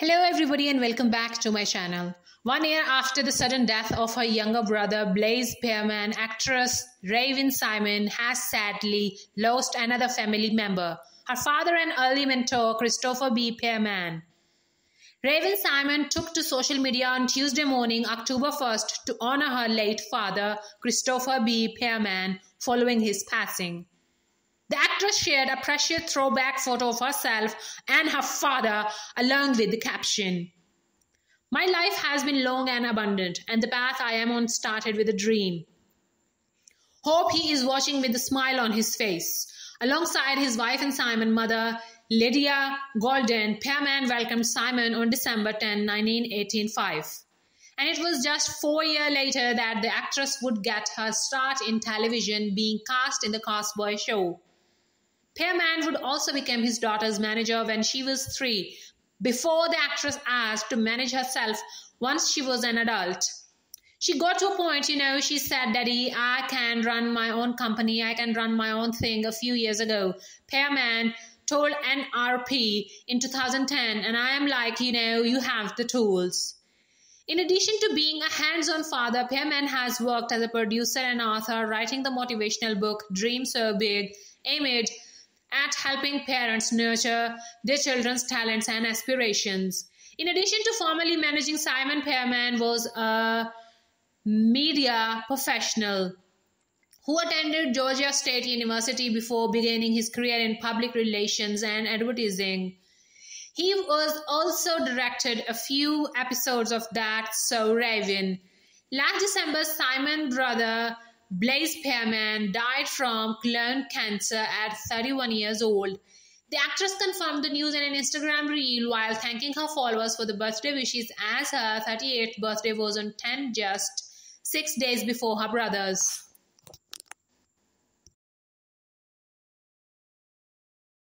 Hello, everybody, and welcome back to my channel. One year after the sudden death of her younger brother, Blaze Pearman, actress Raven-Symoné has sadly lost another family member, her father and early mentor, Christopher B. Pearman. Raven-Symoné took to social media on Tuesday morning, October 1st, to honor her late father, Christopher B. Pearman, following his passing. Actress shared a precious throwback photo of herself and her father along with the caption My life has been long and abundant, and the path I am on started with a dream. Hope he is watching with a smile on his face. Alongside his wife and Symoné mother, Lydia Golden, Pearman welcomed Symoné on December 10, 1985. And it was just four years later that the actress would get her start in television being cast in the Cosby show. Pearman would also become his daughter's manager when she was three, before the actress asked to manage herself once she was an adult. She got to a point, you know, she said, Daddy, I can run my own company, I can run my own thing a few years ago. Pearman told NRP in 2010, and I am like, you know, you have the tools. In addition to being a hands on father, Pearman has worked as a producer and author, writing the motivational book Dream So Big, Image, at helping parents nurture their children's talents and aspirations. In addition to formally managing, Symoné Pearman was a media professional who attended Georgia State University before beginning his career in public relations and advertising. He was also directed a few episodes of That So Raven. Last December, Symoné brother Blaise Pearman died from colon cancer at 31 years old. The actress confirmed the news in an Instagram reel while thanking her followers for the birthday wishes as her 38th birthday was on 10 just six days before her brother's.